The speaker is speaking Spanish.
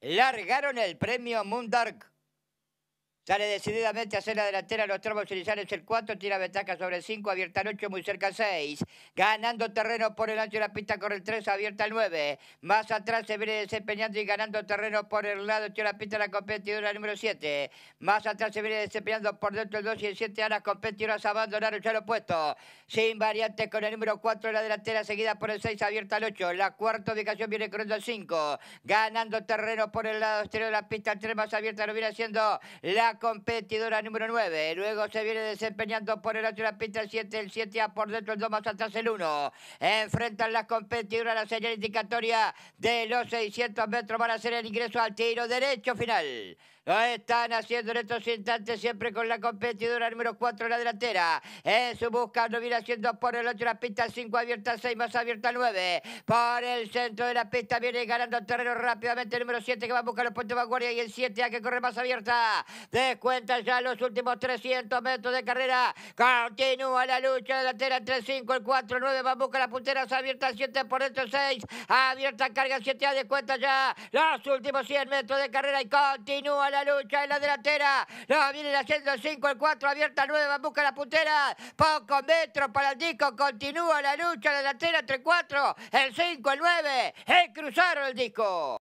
largaron el premio Moondark. Sale decididamente hacia la delantera los tramos iniciales el 4, tira ventaja sobre el 5, abierta el 8, muy cerca el 6. Ganando terreno por el ancho de la pista corre el 3, abierta el 9. Más atrás se viene desempeñando y ganando terreno por el lado de la pista la competidora número 7. Más atrás se viene desempeñando por dentro el 2 y el 7 a las competidoras abandonaron ya lo puesto. Sin variante con el número 4 en la delantera seguida por el 6, abierta el 8. La cuarta ubicación viene corriendo el 5. Ganando terreno por el lado exterior de la pista, el 3 más abierta lo viene haciendo la competidora número 9. Luego se viene desempeñando por el otro la pista el 7, el 7 a por dentro, el 2 más atrás el 1. Enfrentan las competidoras la señal indicatoria de los 600 metros. Van a hacer el ingreso al tiro derecho final. Lo están haciendo en estos instantes siempre con la competidora número 4 en la delantera. En su busca lo viene haciendo por el otro la pista 5 abierta 6 más abierta 9. Por el centro de la pista viene ganando terreno rápidamente el número 7 que va a buscar los puentes de vanguardia y el 7 a que corre más abierta. Descuenta ya los últimos 300 metros de carrera. Continúa la lucha delantera 3-5, el 4-9 va a buscar la puntera abierta 7 por dentro 6. Abierta carga 7 a descuenta ya los últimos 100 metros de carrera y continúa la lucha en la delantera. Lo vienen haciendo el 5, el 4, abierta el 9, va a buscar la puntera. Poco metros para el disco. Continúa la lucha en la delantera entre 4, el 5, el 9. El cruzaron el disco.